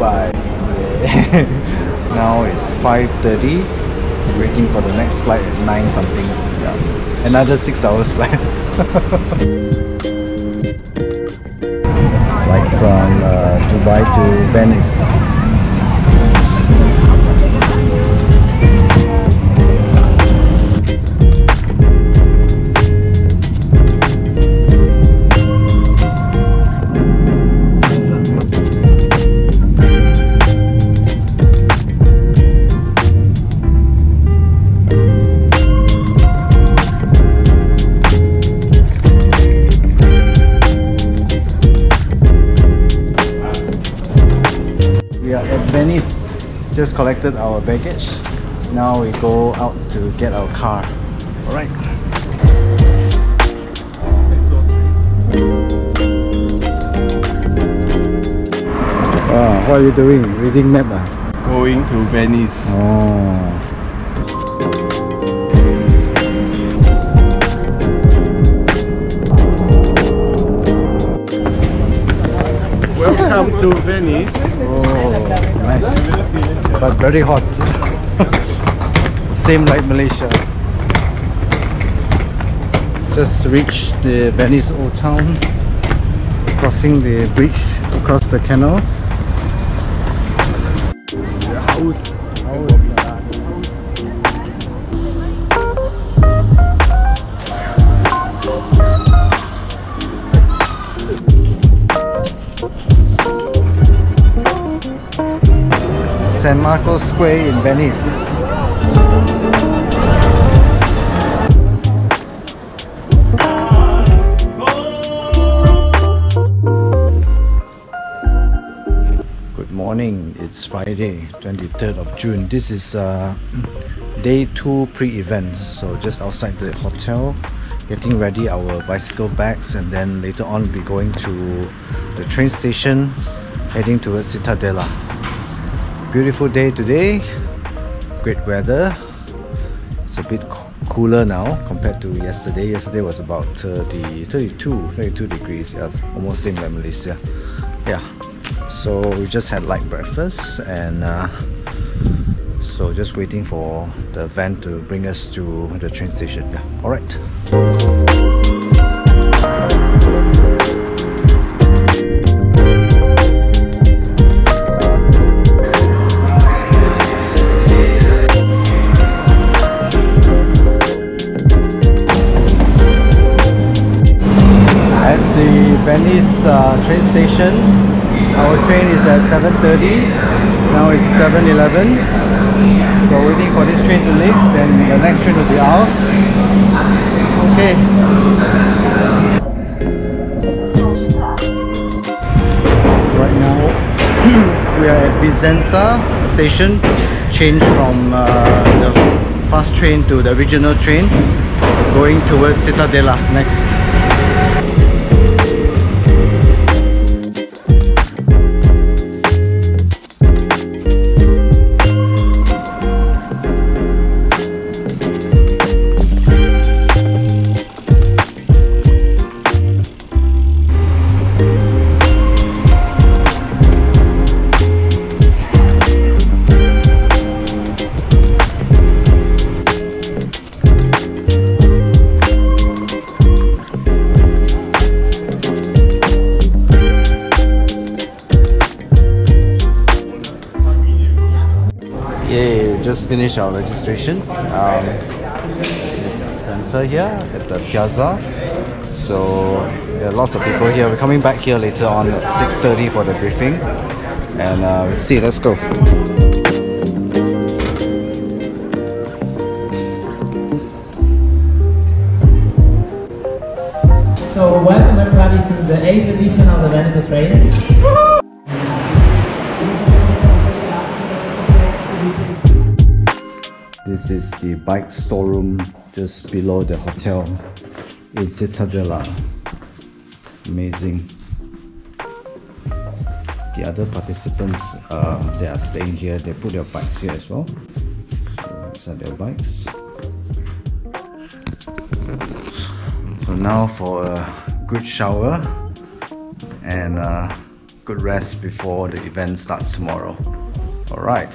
Dubai. Now it's 5.30. Waiting for the next flight at 9 something. Yeah. Another 6 hours flight. like from uh, Dubai to Venice. Venice. Just collected our baggage. Now we go out to get our car. Alright. Ah, what are you doing? Reading map ah? Going to Venice. Oh. Welcome to Venice. Oh, nice. But very hot. Same like Malaysia. Just reached the Venice Old Town. Crossing the bridge across the canal. House. San Marco Square in Venice. Good morning, it's Friday, 23rd of June. This is uh, day two pre-event, so just outside the hotel, getting ready our bicycle bags, and then later on be going to the train station, heading towards Cittadella. Beautiful day today, great weather. It's a bit cooler now compared to yesterday. Yesterday was about 30, 32, 32 degrees, yeah, almost same like Malaysia. Yeah, so we just had light breakfast and uh, so just waiting for the van to bring us to the train station. Yeah, all Venice uh, train station. Our train is at 7.30. Now it's 7.11. So we're waiting for this train to leave. Then the next train will be ours. Okay. Right now we are at Vicenza station. change from uh, the fast train to the regional train. Going towards Cittadella next. We just finished our registration. Um, center here at the piazza. So there are lots of people here. We're coming back here later on at 6.30 for the briefing. And uh, see, let's go. So welcome everybody to the 8th edition of the Veneto Trail. This is the bike storeroom just below the hotel in Cittadella. Amazing. The other participants, um, they are staying here. They put their bikes here as well. So these are their bikes. So now for a good shower and uh, good rest before the event starts tomorrow. All right.